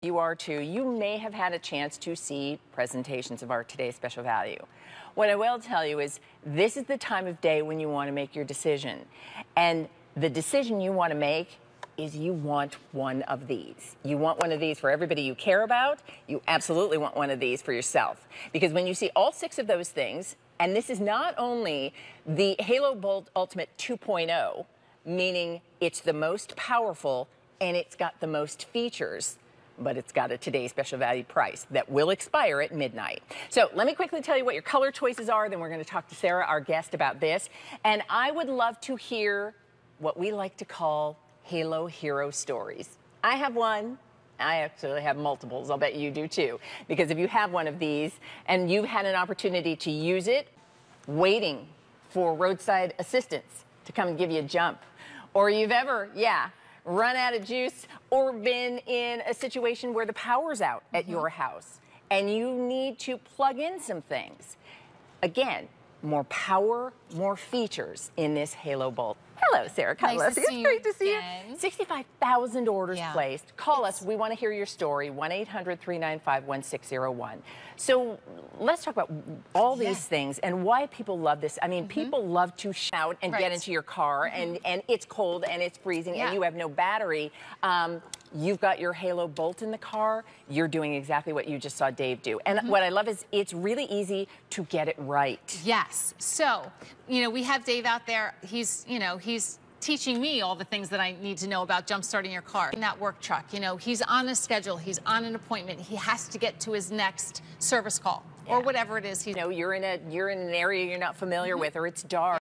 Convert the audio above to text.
you are too, you may have had a chance to see presentations of our today's special value. What I will tell you is this is the time of day when you want to make your decision. And the decision you want to make is you want one of these. You want one of these for everybody you care about. You absolutely want one of these for yourself. Because when you see all six of those things, and this is not only the Halo Bolt Ultimate 2.0, meaning it's the most powerful and it's got the most features but it's got a today special value price that will expire at midnight. So let me quickly tell you what your color choices are. Then we're going to talk to Sarah, our guest, about this. And I would love to hear what we like to call Halo hero stories. I have one. I actually have multiples. I'll bet you do too. Because if you have one of these and you've had an opportunity to use it, waiting for roadside assistance to come and give you a jump, or you've ever, yeah, run out of juice, or been in a situation where the power's out at mm -hmm. your house and you need to plug in some things. Again, more power, more features in this Halo Bolt. Hello, Sarah Nice to it's great to see again. you. 65,000 orders yeah. placed. Call it's... us. We want to hear your story. 1-800-395-1601. So let's talk about all these yeah. things and why people love this. I mean, mm -hmm. people love to shout and right. get into your car mm -hmm. and, and it's cold and it's freezing yeah. and you have no battery. Um, You've got your Halo Bolt in the car. You're doing exactly what you just saw Dave do. And mm -hmm. what I love is it's really easy to get it right. Yes. So, you know, we have Dave out there. He's, you know, he's teaching me all the things that I need to know about jump starting your car. In that work truck, you know, he's on a schedule, he's on an appointment, he has to get to his next service call yeah. or whatever it is. You know, you're in a you're in an area you're not familiar mm -hmm. with or it's dark.